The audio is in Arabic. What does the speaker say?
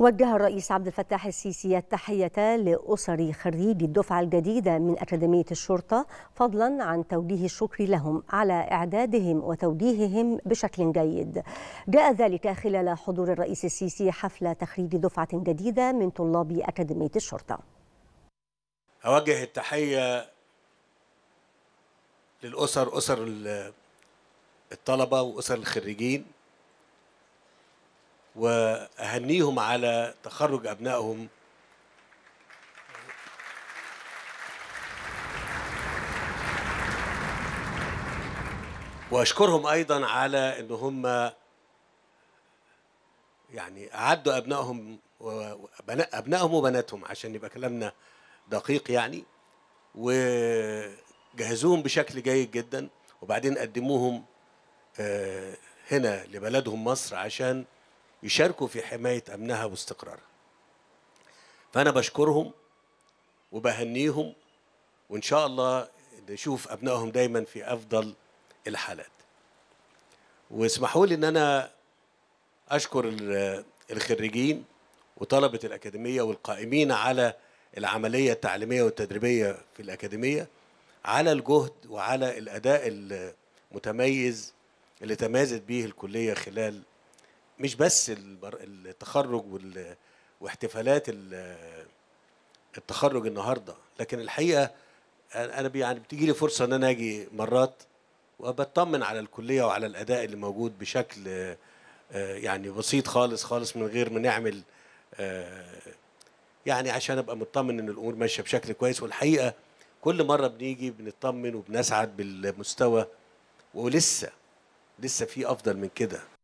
وجه الرئيس عبد الفتاح السيسي التحية لأسر خريجي الدفعة الجديدة من أكاديمية الشرطة فضلا عن توجيه الشكر لهم على إعدادهم وتوجيههم بشكل جيد. جاء ذلك خلال حضور الرئيس السيسي حفل تخريج دفعة جديدة من طلاب أكاديمية الشرطة. أوجه التحية للأسر أسر الطلبة وأسر الخريجين واهنيهم على تخرج أبنائهم. وأشكرهم أيضا على إن هم يعني أعدوا أبنائهم أبنائهم وبناتهم عشان يبقى كلامنا دقيق يعني. وجهزوهم بشكل جيد جدا وبعدين قدموهم هنا لبلدهم مصر عشان يشاركوا في حماية أمنها واستقرارها. فأنا بشكرهم وبهنيهم وإن شاء الله نشوف أبنائهم دايما في أفضل الحالات. واسمحوا لي أن أنا أشكر الخريجين وطلبة الأكاديمية والقائمين على العملية التعليمية والتدريبية في الأكاديمية على الجهد وعلى الأداء المتميز اللي تميزت به الكلية خلال مش بس التخرج واحتفالات التخرج النهارده لكن الحقيقة أنا يعني بتيجي لي فرصة إن أنا آجي مرات وبطمن على الكلية وعلى الأداء اللي موجود بشكل يعني بسيط خالص خالص من غير ما نعمل يعني عشان أبقى مطمن إن الأمور ماشية بشكل كويس. والحقيقة كل مرة بنيجي بنطمن وبنسعد بالمستوى ولسه لسه في أفضل من كده.